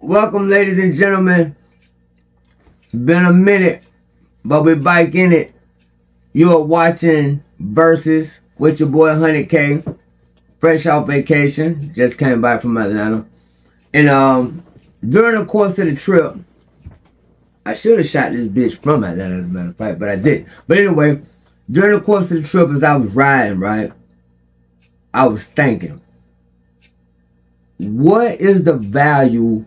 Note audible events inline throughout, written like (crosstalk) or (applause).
Welcome, ladies and gentlemen. It's been a minute, but we're back in it. You are watching Versus with your boy 100K. Fresh off vacation. Just came back from Atlanta. And um, during the course of the trip, I should have shot this bitch from Atlanta as a matter of fact, but I did. But anyway, during the course of the trip, as I was riding, right, I was thinking, what is the value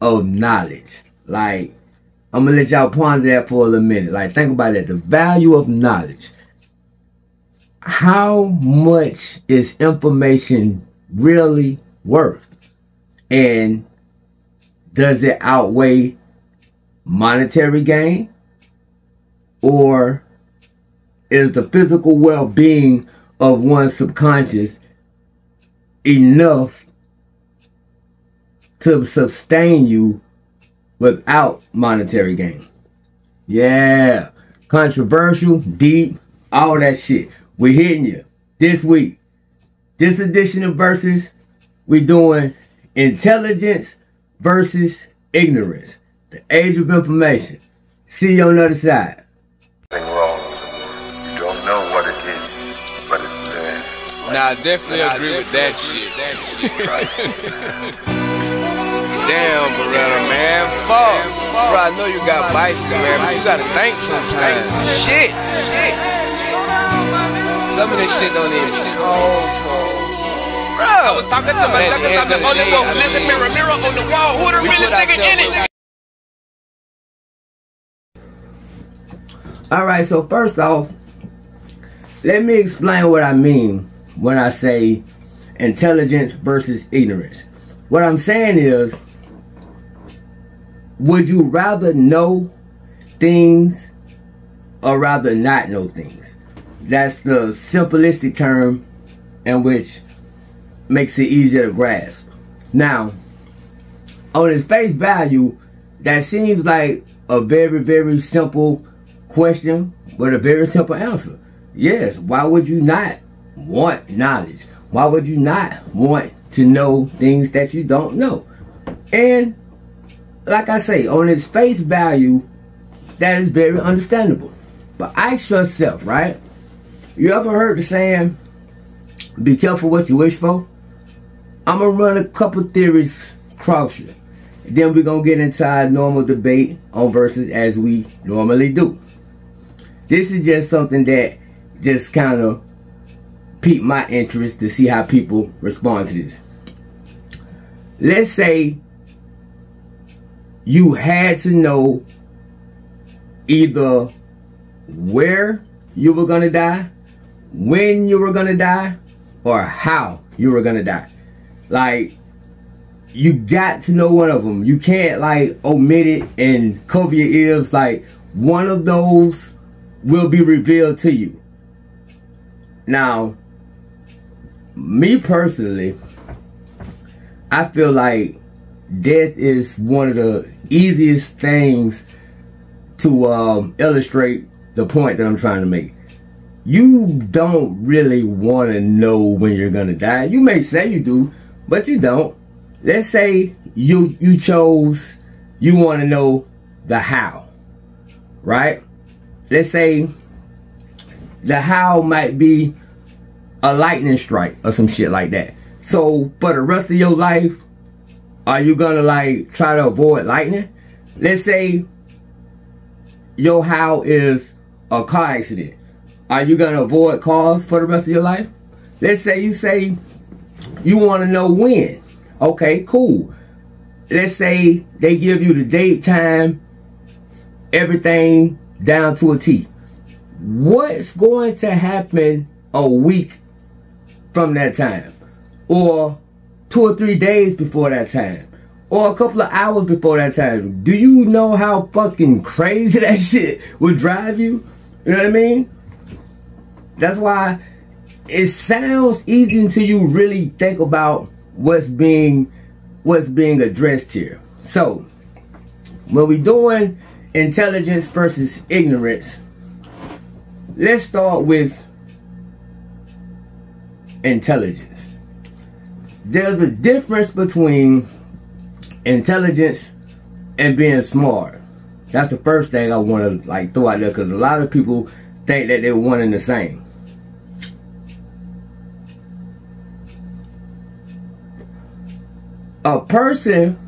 of knowledge? Like, I'm gonna let y'all ponder that for a little minute. Like, think about that. The value of knowledge. How much is information really worth? And does it outweigh monetary gain? Or is the physical well being of one's subconscious enough to sustain you without monetary gain? Yeah, controversial, deep, all that shit. We're hitting you this week. This edition of Versus, we doing intelligence versus ignorance. The age of information. See you on the other side. Nothing wrong. You don't know what it is, but it's there. Nah, I definitely agree with that shit. (laughs) Damn, Beretta, man. Fuck. Bro, I know you got bicycle, man, but you gotta think sometimes. Shit. Shit. Some of this shit don't even call for. Bro, I was talking to my suckers, I'm the of the only day, one I who listen mean, mirror, mirror on the wall. Who the we realest put nigga in it? Alright, so first off, let me explain what I mean when I say intelligence versus ignorance. What I'm saying is, would you rather know things or rather not know things? That's the simplistic term in which makes it easier to grasp. Now, on its face value, that seems like a very, very simple question with a very simple answer. Yes, why would you not want knowledge? Why would you not want to know things that you don't know? And like I say, on its face value, that is very understandable. But ask yourself, right? You ever heard the saying, be careful what you wish for? I'm gonna run a couple theories across you. Then we're gonna get into our normal debate on Versus as we normally do. This is just something that just kind of piqued my interest to see how people respond to this. Let's say you had to know either where you were gonna die, when you were gonna die, or how you were gonna die. Like, you got to know one of them. You can't like omit it and cover your ears. Like, one of those will be revealed to you. Now, me personally, I feel like death is one of the easiest things to um, illustrate the point that I'm trying to make. You don't really want to know when you're gonna die. You may say you do, but you don't. Let's say you you chose you want to know the how, right? Let's say the how might be a lightning strike or some shit like that. So for the rest of your life, are you gonna like try to avoid lightning? Let's say your how is a car accident. Are you gonna avoid cars for the rest of your life? Let's say you say you want to know when. Okay, cool. Let's say they give you the date, time, everything down to a T. What's going to happen a week from that time? Or two or three days before that time? Or a couple of hours before that time? Do you know how fucking crazy (laughs) that shit would drive you? You know what I mean? That's why it sounds easy until you really think about what's being what's being addressed here. So when we doing intelligence versus ignorance, let's start with intelligence. There's a difference between intelligence and being smart. That's the first thing I want to like throw out there because a lot of people think that they're one and the same. A person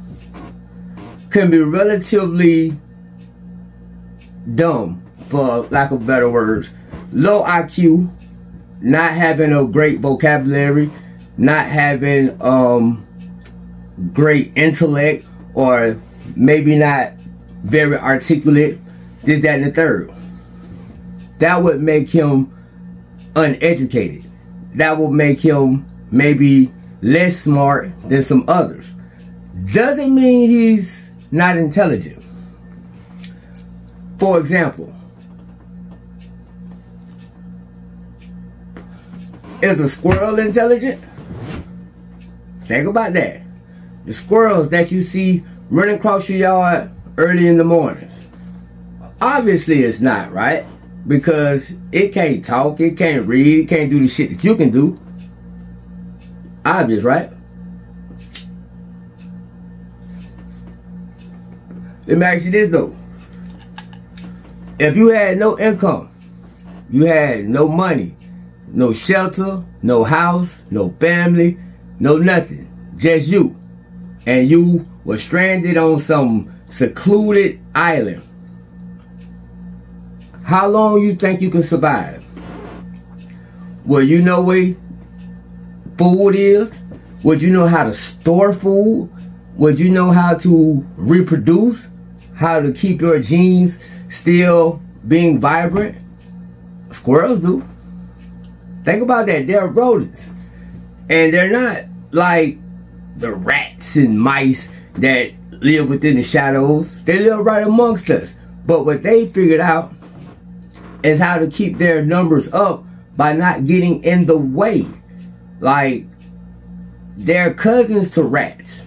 can be relatively dumb, for lack of better words, low IQ, not having a great vocabulary, not having um great intellect, or maybe not very articulate, this, that, and the third. That would make him uneducated. That would make him maybe less smart than some others. Doesn't mean he's not intelligent. For example, is a squirrel intelligent? Think about that. The squirrels that you see running across your yard early in the mornings. Obviously it's not, right? Because it can't talk, it can't read, it can't do the shit that you can do. Obvious, right? Let me ask you this though. If you had no income, you had no money, no shelter, no house, no family, no nothing, just you, and you were stranded on some secluded island, how long you think you can survive? Will you know where food is? Would you know how to store food? Would you know how to reproduce? How to keep your genes still being vibrant? Squirrels do. Think about that. They're rodents. And they're not like the rats and mice that live within the shadows. They live right amongst us. But what they figured out is how to keep their numbers up by not getting in the way. Like, they're cousins to rats.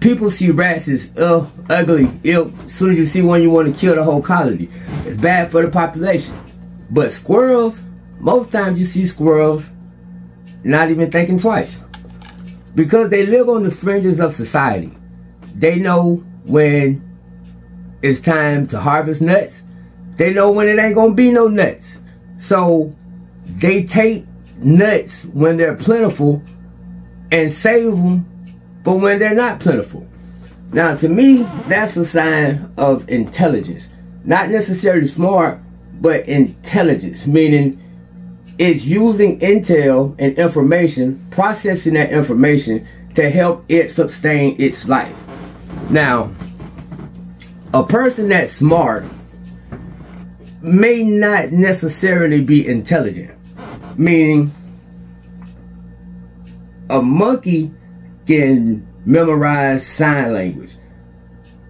People see rats as uh, ugly, ill. As soon as you see one, you want to kill the whole colony. It's bad for the population. But squirrels, most times you see squirrels not even thinking twice. Because they live on the fringes of society. They know when it's time to harvest nuts. They know when it ain't gonna be no nuts. So they take nuts when they're plentiful and save them for when they're not plentiful. Now, to me, that's a sign of intelligence. Not necessarily smart, but intelligence, meaning it's using intel and information, processing that information to help it sustain its life. Now, a person that's smart may not necessarily be intelligent. Meaning, a monkey can memorize sign language.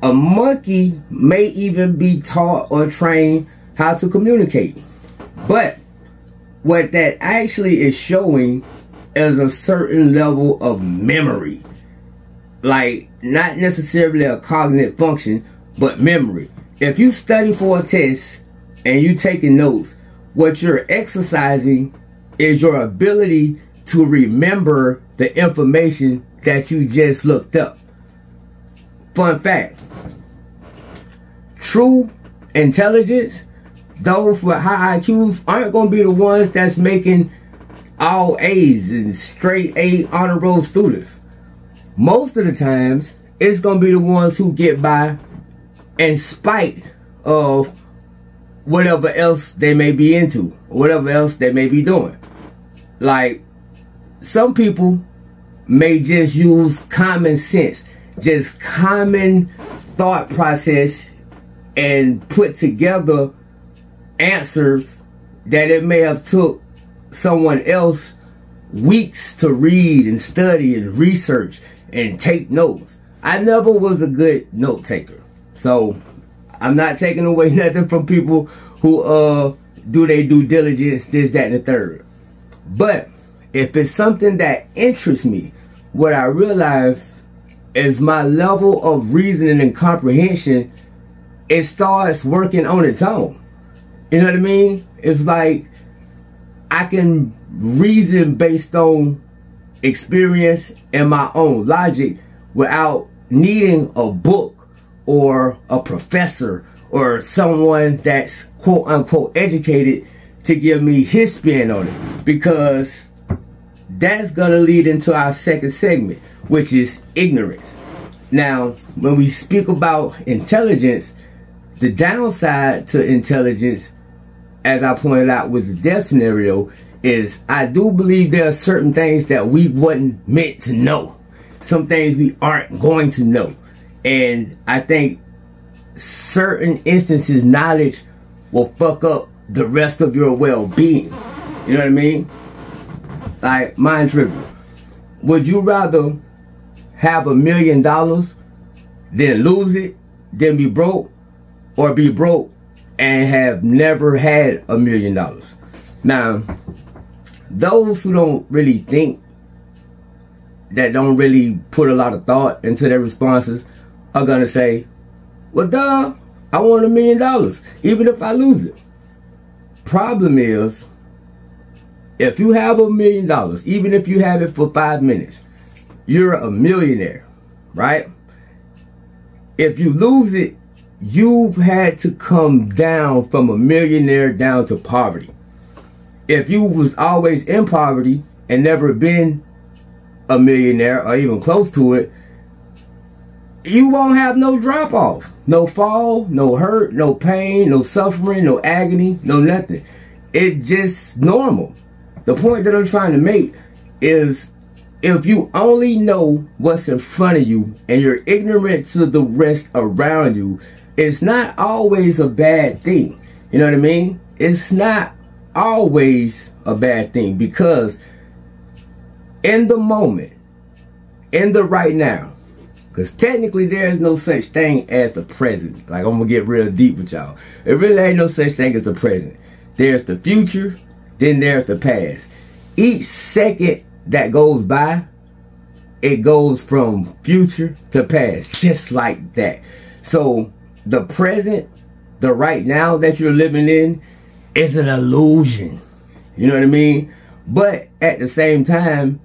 A monkey may even be taught or trained how to communicate. But what that actually is showing is a certain level of memory. Like, not necessarily a cognitive function, but memory. If you study for a test and you're taking notes, what you're exercising is your ability to remember the information that you just looked up. Fun fact. True intelligence, those with high IQs aren't going to be the ones that's making all A's and straight A honor roll students. Most of the times, it's going to be the ones who get by in spite of whatever else they may be into, whatever else they may be doing. Like, some people may just use common sense, just common thought process and put together answers that it may have took someone else weeks to read and study and research and take notes. I never was a good note taker. So I'm not taking away (laughs) nothing from people who uh do they due diligence, this, that, and the third. But if it's something that interests me, what I realize is my level of reasoning and comprehension, it starts working on its own. You know what I mean? It's like I can reason based on experience and my own logic without needing a book or a professor or someone that's quote unquote educated to give me his spin on it because that's gonna lead into our second segment, which is ignorance. Now, when we speak about intelligence, the downside to intelligence, as I pointed out with the death scenario, is I do believe there are certain things that we wasn't meant to know. Some things we aren't going to know. And I think certain instances, knowledge will fuck up the rest of your well-being. You know what I mean? Like mind trivial. Would you rather have a million dollars than lose it, than be broke, or be broke and have never had a million dollars? Now, those who don't really think, that don't really put a lot of thought into their responses, are gonna say, well, duh, I want a million dollars, even if I lose it. Problem is, if you have a million dollars, even if you have it for five minutes, you're a millionaire, right? If you lose it, you've had to come down from a millionaire down to poverty. If you was always in poverty and never been a millionaire or even close to it, you won't have no drop off, no fall, no hurt, no pain, no suffering, no agony, no nothing. It's just normal. The point that I'm trying to make is if you only know what's in front of you and you're ignorant to the rest around you, it's not always a bad thing. You know what I mean? It's not always a bad thing because in the moment, in the right now, because technically there is no such thing as the present. Like I'm gonna get real deep with y'all. It really ain't no such thing as the present. There's the future, then there's the past. Each second that goes by, it goes from future to past, just like that. So the present, the right now that you're living in, is an illusion. You know what I mean? But at the same time,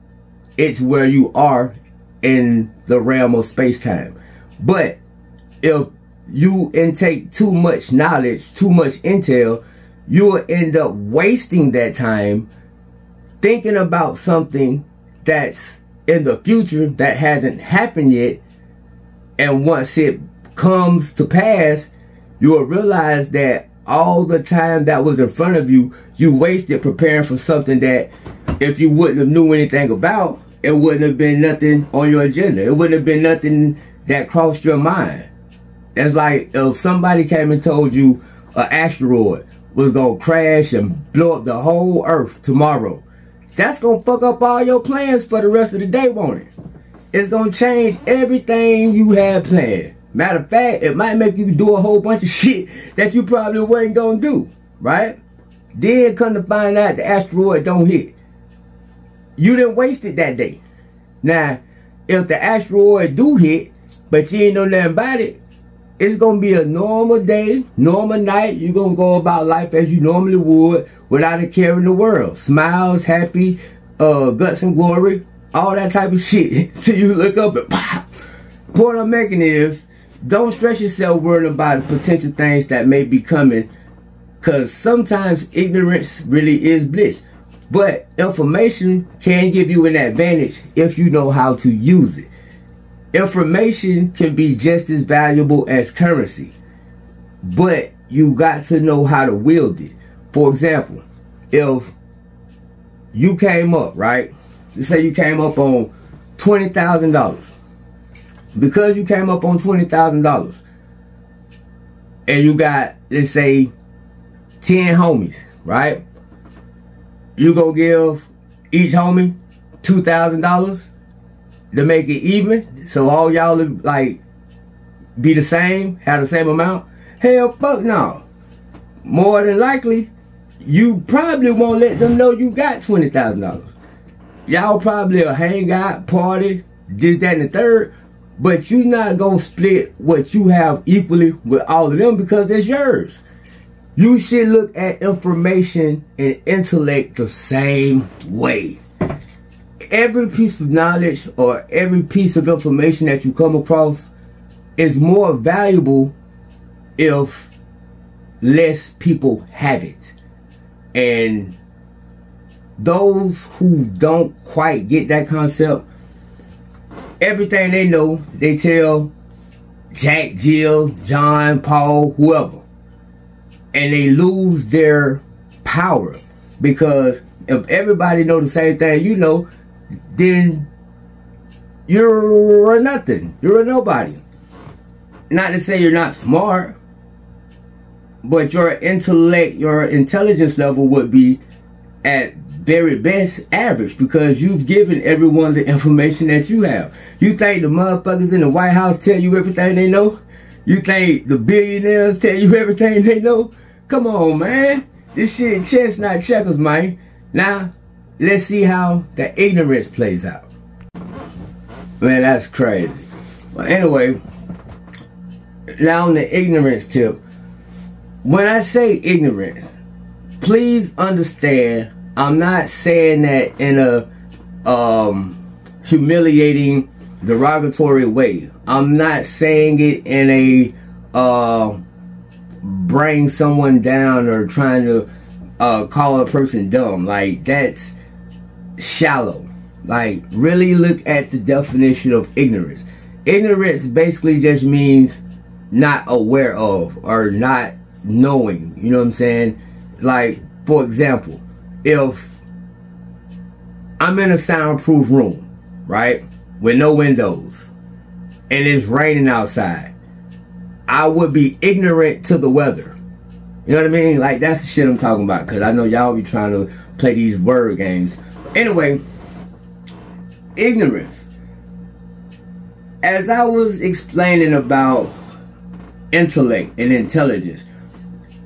it's where you are in the realm of space time. But if you intake too much knowledge, too much intel, you will end up wasting that time thinking about something that's in the future that hasn't happened yet. And once it comes to pass, you will realize that all the time that was in front of you, you wasted preparing for something that if you wouldn't have knew anything about, it wouldn't have been nothing on your agenda. It wouldn't have been nothing that crossed your mind. It's like if somebody came and told you an asteroid was gonna crash and blow up the whole earth tomorrow. That's gonna fuck up all your plans for the rest of the day, won't it? It's gonna change everything you had planned. Matter of fact, it might make you do a whole bunch of (laughs) shit that you probably wasn't gonna do, right? Then come to find out the asteroid don't hit. You didn't waste it that day. Now, if the asteroid do hit, but you ain't know nothing about it, it's gonna be a normal day, normal night. You're gonna go about life as you normally would without a care in the world. Smiles, happy, uh, guts and glory, all that type of shit. (laughs) Till you look up and (laughs) pop. Point I'm making is, don't stress yourself worrying about potential things that may be coming. Cause sometimes ignorance really is bliss. But information can give you an advantage if you know how to use it. Information can be just as valuable as currency, but you got to know how to wield it. For example, if you came up, right? Let's say you came up on $20,000. Because you came up on $20,000 and you got, let's say, 10 homies, right? You go give each homie $2,000 to make it even, so all y'all like be the same, have the same amount? Hell, fuck no. More than likely, you probably won't let them know you got twenty thousand dollars. Y'all probably will hang out, party, this, that, and the third, but you're not gonna split what you have equally with all of them because it's yours. You should look at information and intellect the same way every piece of knowledge or every piece of information that you come across is more valuable if less people have it. And those who don't quite get that concept, everything they know, they tell Jack, Jill, John, Paul, whoever. And they lose their power because if everybody know the same thing you know, then you're nothing. You're a nobody. Not to say you're not smart, but your intellect, your intelligence level would be at very best average because you've given everyone the information that you have. You think the motherfuckers in the White House tell you everything they know? You think the billionaires tell you (laughs) everything they know? Come on, man. This shit chess, not checkers, man. Now, let's see how the ignorance plays out. Man, that's crazy. But anyway, now on the ignorance tip. When I say ignorance, please understand I'm not saying that in a um, humiliating, derogatory way. I'm not saying it in a uh, bring someone down or trying to uh, call a person dumb. Like that's shallow. Like really look at the definition of ignorance. Ignorance basically just means not aware of or not knowing. You know what I'm saying? Like for example, if I'm in a soundproof room, right, with no windows, and it's raining outside, I would be ignorant to the weather. You know what I mean? Like that's the shit I'm talking about. Cause I know y'all be trying to play these word games. Anyway, ignorance. As I was explaining about intellect and intelligence,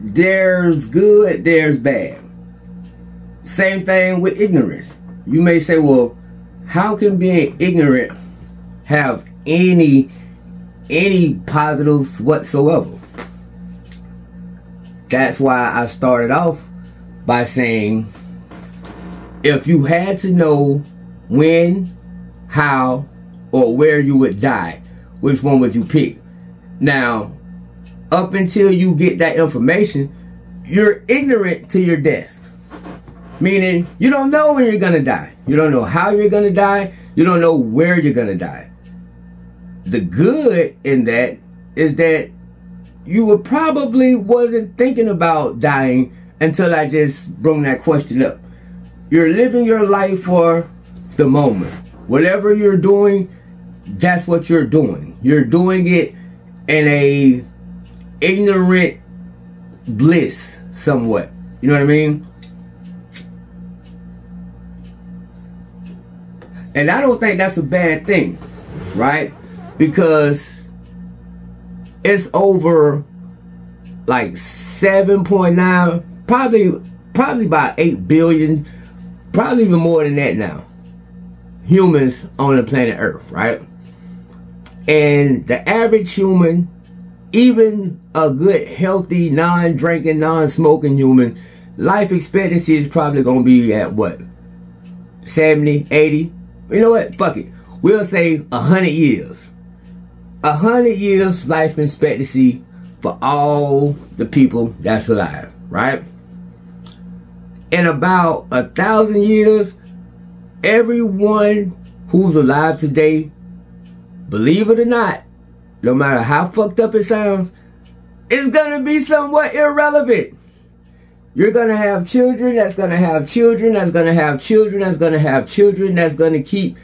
there's good, there's bad. Same thing with ignorance. You may say, well, how can being ignorant have any any positives whatsoever? That's why I started off by saying if you had to know when, how, or where you would die, which one would you pick? Now, up until you get that information, you're ignorant to your death. Meaning, you don't know when you're gonna die. You don't know how you're gonna die. You don't know where you're gonna die. The good in that is that you were probably wasn't thinking about dying until I just brought that question up. You're living your life for the moment. Whatever you're doing, that's what you're doing. You're doing it in a ignorant bliss somewhat. You know what I mean? And I don't think that's a bad thing, right? Because it's over like 7.9, probably probably about 8 billion, probably even more than that now. Humans on the planet Earth, right? And the average human, even a good, healthy, non-drinking, non-smoking human, life expectancy is probably going to be at what? 70, 80? You know what? Fuck it. We'll say a 100 years. A 100 years life expectancy for all the people that's alive, right? In about a thousand years, everyone who's alive today, believe it or not, no matter how fucked up it sounds, is gonna be somewhat irrelevant. You're gonna have children that's gonna have children that's gonna have children that's gonna have children that's gonna keep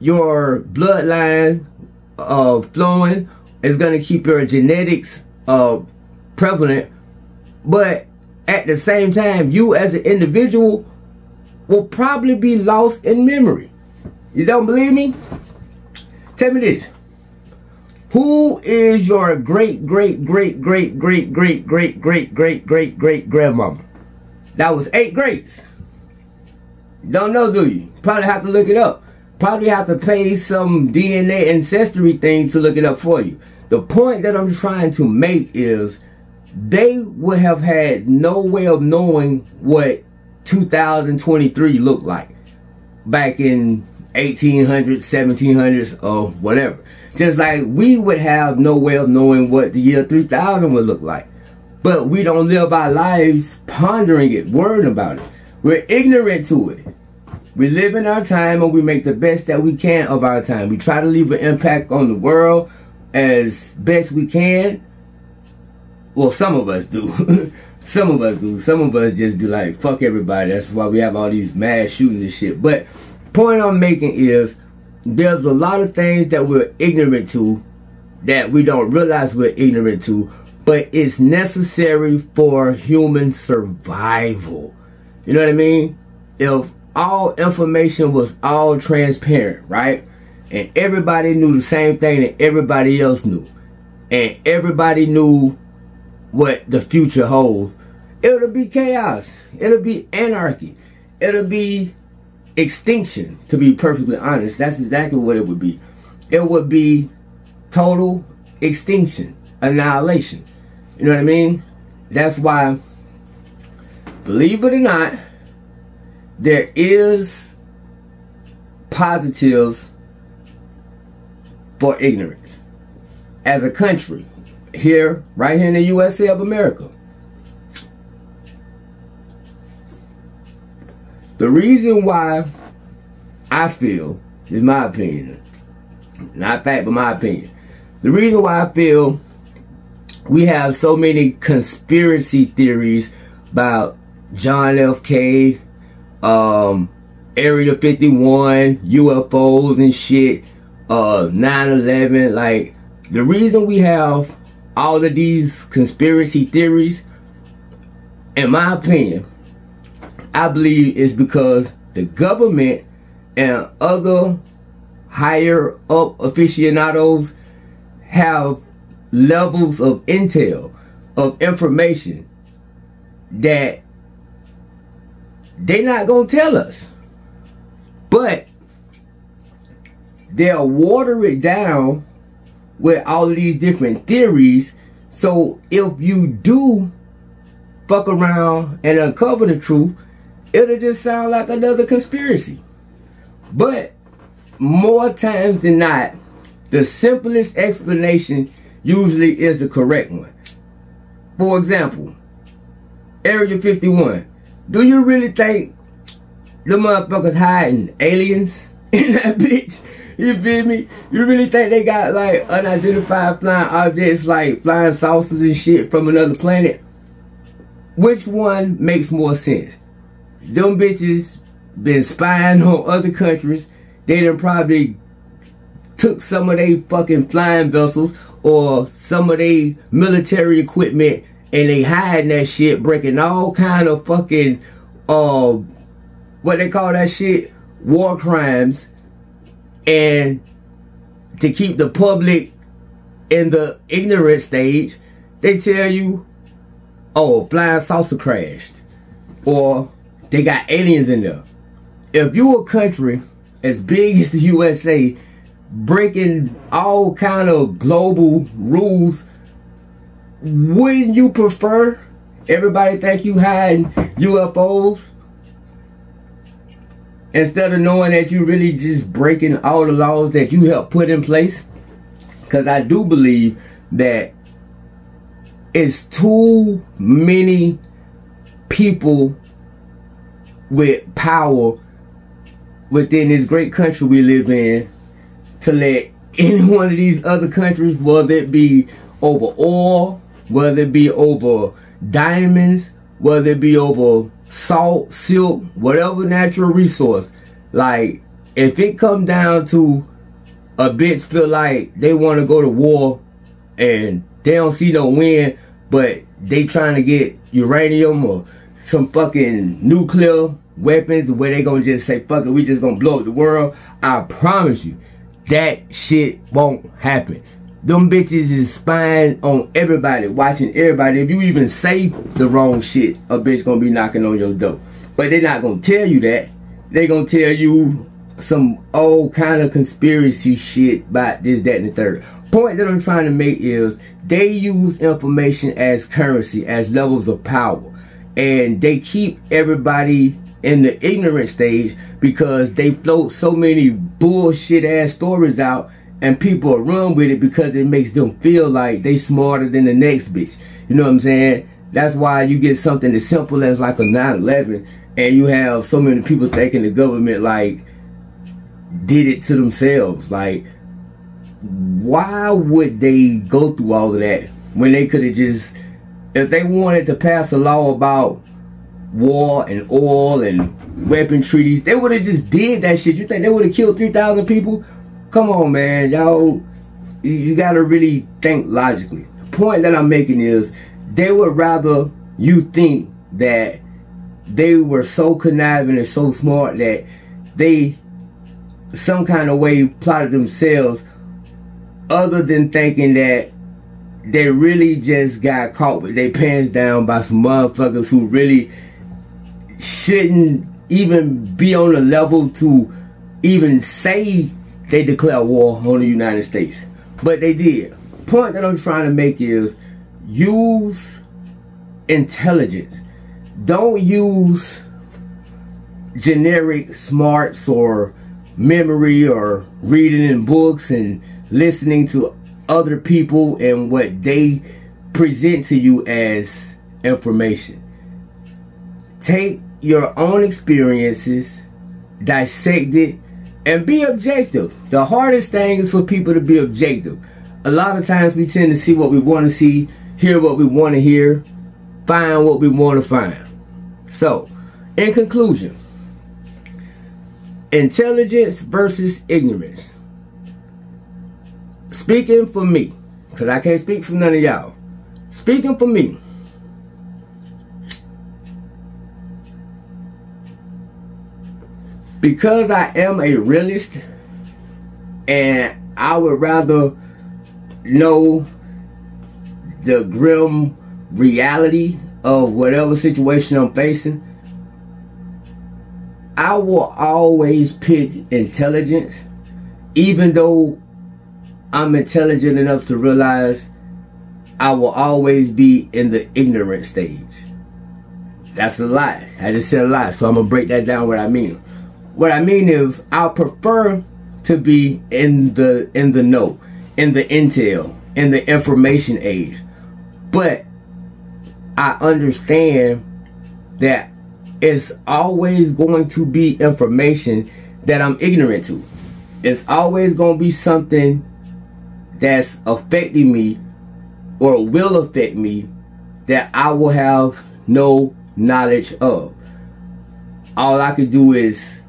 your bloodline uh, flowing. It's gonna keep your genetics uh, prevalent. But at the same time, you as an individual will probably be lost in memory. You don't believe me? Tell me this. Who is your great, great, great, great, great, great, great, great, great, great, great grandmama? That was eight greats. Don't know, do you? Probably have to look it up. Probably have to pay some DNA ancestry thing to look it up for you. The point that I'm trying to make is they would have had no way of knowing what 2023 looked like back in 1800s, 1700s, or whatever. Just like we would have no way of knowing what the year 3000 would look like. But we don't live our lives pondering it, worrying about it. We're ignorant to it. We live in our time and we make the best that we can of our time. We try to leave an impact on the world as best we can. Well, some of us do. (laughs) some of us do. Some of us just do like, fuck everybody. That's why we have all these mass shootings and shit. But point I'm making is there's a lot of things that we're ignorant to that we don't realize we're ignorant to, but it's necessary for human survival. You know what I mean? If all information was all transparent, right? And everybody knew the same thing that everybody else knew. And everybody knew what the future holds. It'll be chaos. It'll be anarchy. It'll be extinction, to be perfectly honest. That's exactly what it would be. It would be total extinction, annihilation. You know what I mean? That's why, believe it or not, there is positives for ignorance. As a country, here, right here in the USA of America, The reason why I feel, is my opinion, not fact, but my opinion. The reason why I feel we have so many conspiracy theories about John F. K, um, Area 51, UFOs and shit, uh, 9-11, like, the reason we have all of these conspiracy theories, in my opinion, I believe is because the government and other higher up aficionados have levels of intel, of information that they're not going to tell us. But they'll water it down with all of these different theories. So if you do fuck around and uncover the truth, it'll just sound like another conspiracy. But more times than not, the simplest explanation usually is the correct one. For example, Area 51. Do you really think the motherfuckers hiding aliens (laughs) in that bitch? You feel me? You really think they got like unidentified flying objects like flying saucers and shit from another planet? Which one makes more sense? Them bitches been spying on other countries. They done probably took some of their fucking flying vessels or some of their military equipment and they hiding that shit, breaking all kind of fucking, uh, what they call that shit? War crimes. And to keep the public in the ignorant stage, they tell you, oh, flying saucer crashed. Or they got aliens in there. If you a country as big as the USA, breaking all kind of global rules, wouldn't you prefer everybody think you hiding UFOs? Instead of knowing that you really just breaking all the laws that you helped put in place? Because I do believe that it's too many people with power within this great country we live in to let (laughs) any one of these other countries, whether it be over oil, whether it be over diamonds, whether it be over salt, silk, whatever natural resource, like if it come down to a bitch feel like they want to go to war and they don't see no win, but they trying to get uranium or some fucking nuclear weapons where they gonna just say, fuck it, we just gonna blow up the world. I promise you, that shit won't happen. Them bitches is spying on everybody, watching everybody. If you even say the wrong shit, a bitch gonna be knocking on your door. But they're not gonna tell you that. They gonna tell you some old kind of conspiracy shit about this, that, and the third. Point that I'm trying to make is they use information as currency, as levels of power and they keep everybody in the ignorant stage because they float so many bullshit ass stories out and people run with it because it makes them feel like they smarter than the next bitch. You know what I'm saying? That's why you get something as simple as like a 9-11 and you have so many people thinking the government like did it to themselves. Like, why would they go through all of that when they could have just, if they wanted to pass a law about war and oil and weapon treaties, they would have just did that shit. You think they would have killed 3,000 people? Come on, man. Y'all, you gotta really think logically. The point that I'm making is they would rather you think that they were so conniving and so smart that they some kind of way plotted themselves other than thinking that they really just got caught with their pants down by some motherfuckers who really shouldn't even be on the level to even say they declare war on the United States. But they did. Point that I'm trying to make is use intelligence. Don't use generic smarts or memory or reading in books and listening to other people and what they present to you as information. Take your own experiences, dissect it, and be objective. The hardest thing is for people to be objective. A lot of times we tend to see what we want to see, hear what we want to hear, find what we want to find. So, in conclusion, intelligence versus ignorance. Speaking for me, because I can't speak for none of y'all. Speaking for me, because I am a realist and I would rather know the grim reality of whatever situation I'm facing, I will always pick intelligence, even though I'm intelligent enough to realize I will always be in the ignorant stage. That's a lie. I just said a lie, so I'm gonna break that down what I mean. What I mean is I prefer to be in the in the know, in the intel, in the information age. But I understand that it's always going to be information that I'm ignorant to. It's always going to be something that's affecting me or will affect me that I will have no knowledge of. All I can do is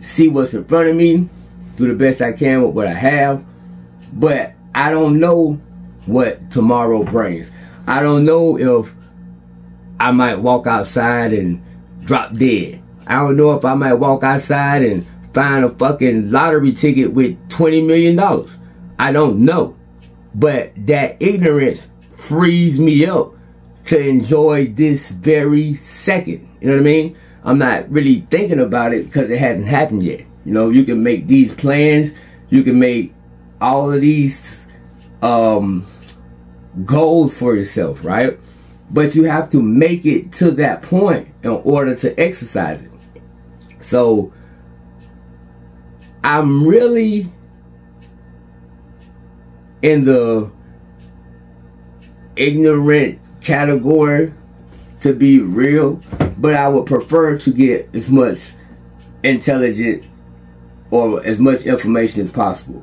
see what's in front of me, do the best I can with what I have, but I don't know what tomorrow brings. I don't know if I might walk outside and drop dead. I don't know if I might walk outside and find a fucking lottery ticket with $20 million. I don't know. But that ignorance frees me up to enjoy this very second. You know what I mean? I'm not really thinking about it because it hasn't happened yet. You know, you can make these plans, you can make all of these um, goals for yourself, right? But you have to make it to that point in order to exercise it. So I'm really in the ignorant category to be real, but I would prefer to get as much intelligent or as much information as possible.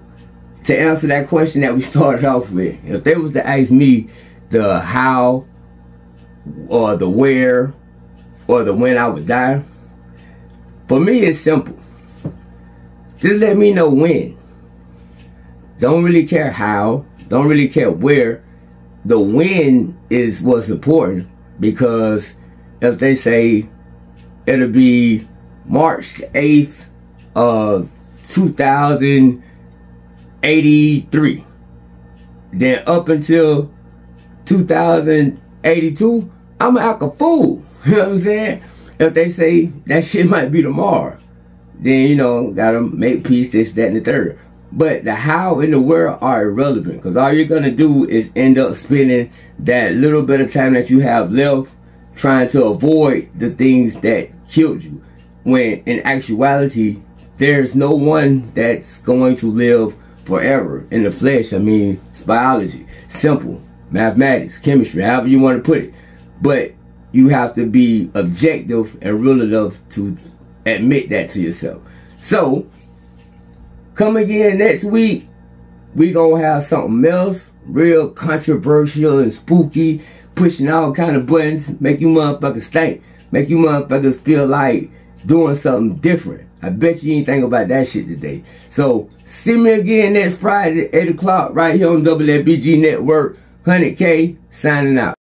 To answer that question that we (laughs) started off with, if they was to ask me the how or the where or the when I would die, for me it's simple. Just let me know when. Don't really care how, don't really care where. The when is what's important because if they say it'll be March 8th of 2083, then up until 2082, I'm act a fool. (laughs) You know what I'm saying? If they say that shit (laughs) might be tomorrow, then you know, gotta make peace, this, that, and the third. But the how in the world are irrelevant because all you're gonna do is end up spending that little bit of time that you have left trying to avoid the things that killed you. when in actuality, there's no one that's going to live forever in the flesh. I mean, it's biology, simple, mathematics, chemistry, however you want to put it. But you have to be objective and real enough to admit that to yourself. So, come again next week. We gonna have something else, real controversial and spooky, pushing all kind of buttons, make you motherfuckers stink, make you motherfuckers feel like doing something different. I bet you ain't think about that shit today. So, see me again next Friday, at 8 o'clock, right here on WFBG Network, 100K, signing out.